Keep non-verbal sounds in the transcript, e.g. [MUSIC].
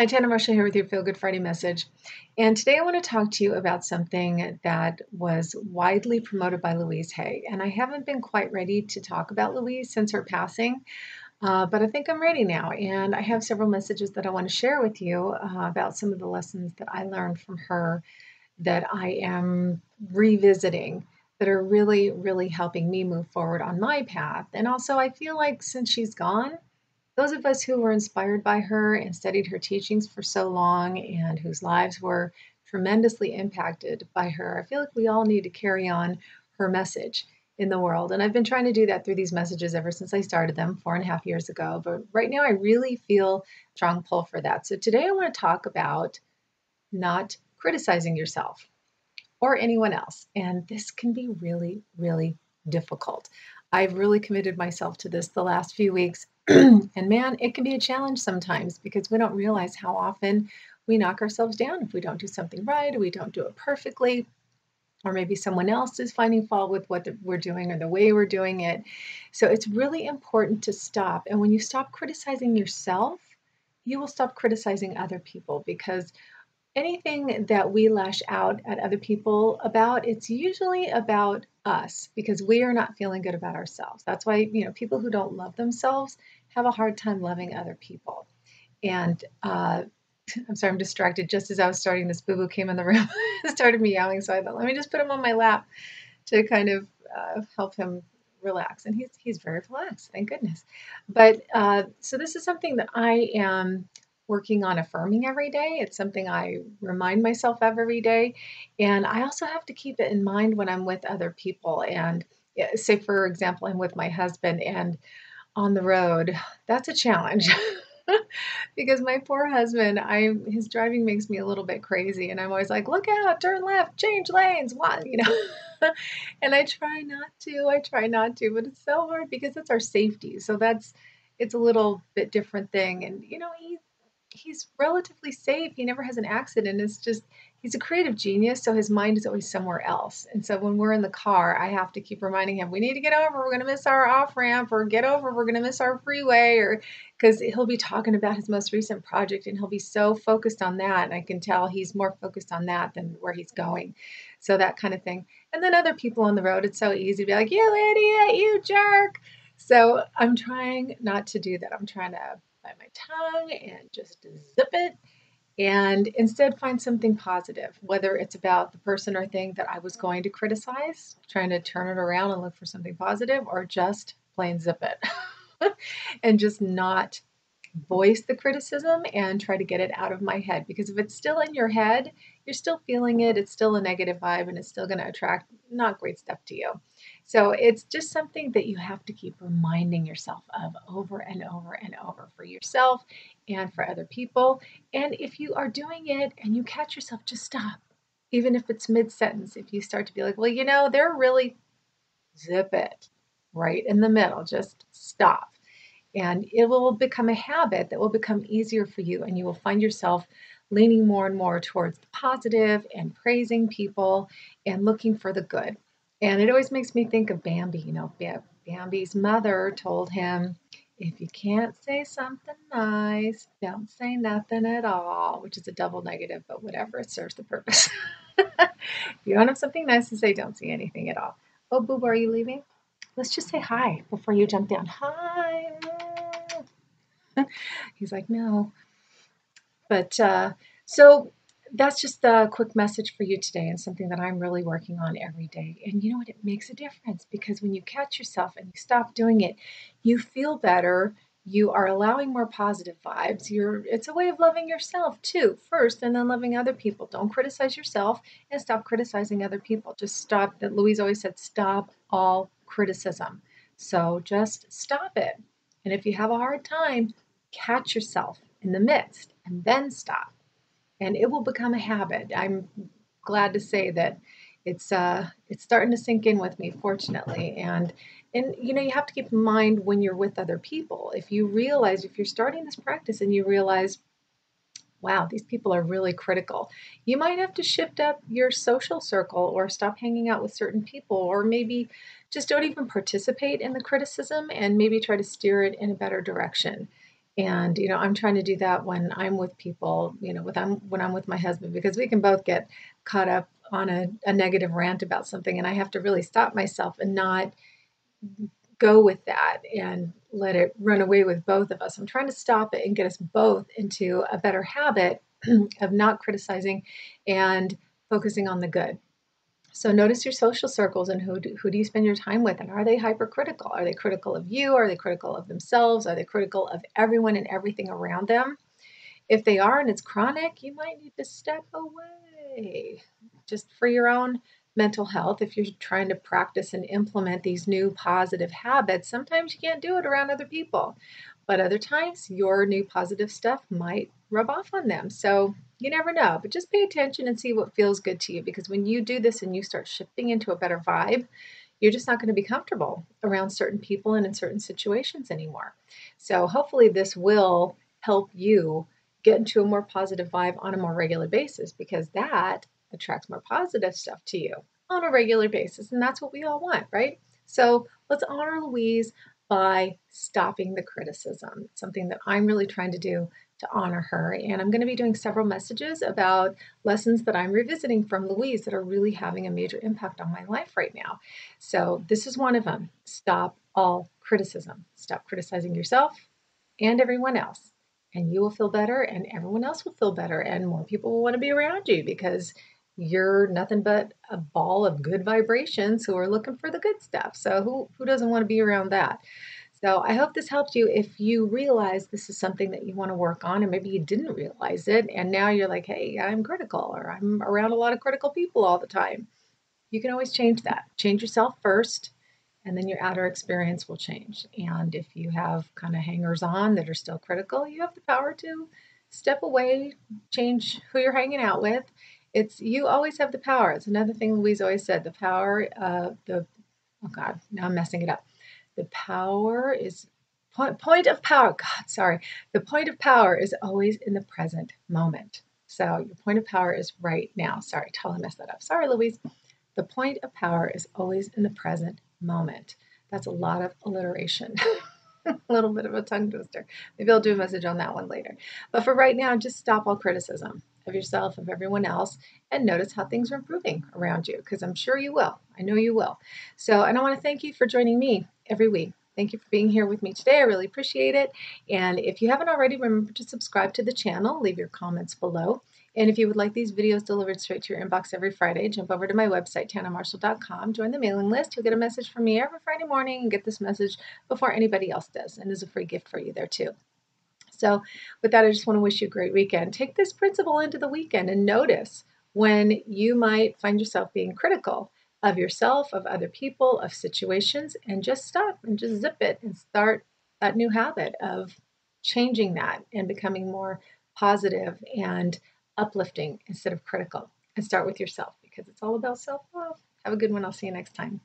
Hi, Tanna Marshall here with your Feel Good Friday message. And today I want to talk to you about something that was widely promoted by Louise Hay. And I haven't been quite ready to talk about Louise since her passing, uh, but I think I'm ready now. And I have several messages that I want to share with you uh, about some of the lessons that I learned from her that I am revisiting that are really, really helping me move forward on my path. And also, I feel like since she's gone, those of us who were inspired by her and studied her teachings for so long and whose lives were tremendously impacted by her, I feel like we all need to carry on her message in the world. And I've been trying to do that through these messages ever since I started them four and a half years ago. But right now, I really feel strong pull for that. So today, I want to talk about not criticizing yourself or anyone else. And this can be really, really difficult. I've really committed myself to this the last few weeks. [CLEARS THROAT] and man, it can be a challenge sometimes because we don't realize how often we knock ourselves down if we don't do something right or we don't do it perfectly. Or maybe someone else is finding fault with what we're doing or the way we're doing it. So it's really important to stop. And when you stop criticizing yourself, you will stop criticizing other people because anything that we lash out at other people about, it's usually about us because we are not feeling good about ourselves. That's why, you know, people who don't love themselves have a hard time loving other people. And uh, [LAUGHS] I'm sorry, I'm distracted. Just as I was starting this, Boo Boo came in the room [LAUGHS] and started meowing. So I thought, let me just put him on my lap to kind of uh, help him relax. And he's he's very relaxed, thank goodness. But uh, so this is something that I am working on affirming every day. It's something I remind myself of every day. And I also have to keep it in mind when I'm with other people. And say, for example, I'm with my husband and on the road, that's a challenge. [LAUGHS] because my poor husband, I his driving makes me a little bit crazy, and I'm always like, "Look out, turn left, change lanes, one," you know. [LAUGHS] and I try not to. I try not to, but it's so hard because it's our safety. So that's it's a little bit different thing. And you know, he he's relatively safe. He never has an accident. It's just he's a creative genius, so his mind is always somewhere else. And so when we're in the car, I have to keep reminding him, we need to get over, we're going to miss our off ramp, or get over, we're going to miss our freeway, or because he'll be talking about his most recent project and he'll be so focused on that. And I can tell he's more focused on that than where he's going. So that kind of thing. And then other people on the road, it's so easy to be like, you idiot, you jerk. So I'm trying not to do that. I'm trying to by my tongue and just zip it and instead find something positive, whether it's about the person or thing that I was going to criticize, trying to turn it around and look for something positive, or just plain zip it [LAUGHS] and just not voice the criticism and try to get it out of my head. Because if it's still in your head, you're still feeling it, it's still a negative vibe, and it's still going to attract not great stuff to you. So it's just something that you have to keep reminding yourself of over and over and over for yourself and for other people. And if you are doing it and you catch yourself, just stop. Even if it's mid sentence, if you start to be like, well, you know, they're really zip it right in the middle, just stop and it will become a habit that will become easier for you, and you will find yourself leaning more and more towards the positive and praising people and looking for the good. And it always makes me think of Bambi. You know, Bambi's mother told him, if you can't say something nice, don't say nothing at all, which is a double negative, but whatever, it serves the purpose. [LAUGHS] if you don't have something nice to say, don't say anything at all. Oh, Boob, are you leaving? Let's just say hi before you jump down. Hi. [LAUGHS] He's like, no. But uh, so that's just a quick message for you today and something that I'm really working on every day. And you know what? It makes a difference because when you catch yourself and you stop doing it, you feel better. You are allowing more positive vibes. You're it's a way of loving yourself too, first, and then loving other people. Don't criticize yourself and stop criticizing other people. Just stop that Louise always said, stop all criticism. So just stop it. And if you have a hard time, catch yourself in the midst and then stop. And it will become a habit. I'm glad to say that it's uh it's starting to sink in with me fortunately and and you know you have to keep in mind when you're with other people if you realize if you're starting this practice and you realize wow these people are really critical you might have to shift up your social circle or stop hanging out with certain people or maybe just don't even participate in the criticism and maybe try to steer it in a better direction And you know, I'm trying to do that when I'm with people, you know, with I'm when I'm with my husband because we can both get caught up on a, a negative rant about something and I have to really stop myself and not go with that and let it run away with both of us. I'm trying to stop it and get us both into a better habit [CLEARS THROAT] of not criticizing and focusing on the good. So notice your social circles and who do, who do you spend your time with and are they hypercritical? Are they critical of you? Are they critical of themselves? Are they critical of everyone and everything around them? If they are and it's chronic, you might need to step away just for your own mental health. If you're trying to practice and implement these new positive habits, sometimes you can't do it around other people. But other times, your new positive stuff might rub off on them. So you never know, but just pay attention and see what feels good to you because when you do this and you start shifting into a better vibe, you're just not going to be comfortable around certain people and in certain situations anymore. So, hopefully, this will help you get into a more positive vibe on a more regular basis because that attracts more positive stuff to you on a regular basis. And that's what we all want, right? So, let's honor Louise by stopping the criticism. It's something that I'm really trying to do to honor her. And I'm going to be doing several messages about lessons that I'm revisiting from Louise that are really having a major impact on my life right now. So, this is one of them. Stop all criticism. Stop criticizing yourself and everyone else. And you will feel better, and everyone else will feel better, and more people will want to be around you because you're nothing but a ball of good vibrations who are looking for the good stuff. So who who doesn't want to be around that? So I hope this helped you if you realize this is something that you want to work on and maybe you didn't realize it and now you're like, "Hey, I'm critical or I'm around a lot of critical people all the time." You can always change that. Change yourself first and then your outer experience will change. And if you have kind of hangers on that are still critical, you have the power to step away, change who you're hanging out with, it's you always have the power. It's another thing Louise always said. The power, of the oh God, now I'm messing it up. The power is point, point of power. God, sorry. The point of power is always in the present moment. So your point of power is right now. Sorry, totally messed that up. Sorry, Louise. The point of power is always in the present moment. That's a lot of alliteration. [LAUGHS] a little bit of a tongue twister. Maybe I'll do a message on that one later. But for right now, just stop all criticism of yourself, of everyone else, and notice how things are improving around you because I'm sure you will. I know you will. So, and I want to thank you for joining me every week. Thank you for being here with me today. I really appreciate it. And if you haven't already, remember to subscribe to the channel, leave your comments below. And if you would like these videos delivered straight to your inbox every Friday, jump over to my website, tannamarshall.com, join the mailing list. You'll get a message from me every Friday morning and get this message before anybody else does. And there's a free gift for you there too. So, with that, I just want to wish you a great weekend. Take this principle into the weekend and notice when you might find yourself being critical of yourself, of other people, of situations, and just stop and just zip it and start that new habit of changing that and becoming more positive and uplifting instead of critical. And start with yourself because it's all about self love. Have a good one. I'll see you next time.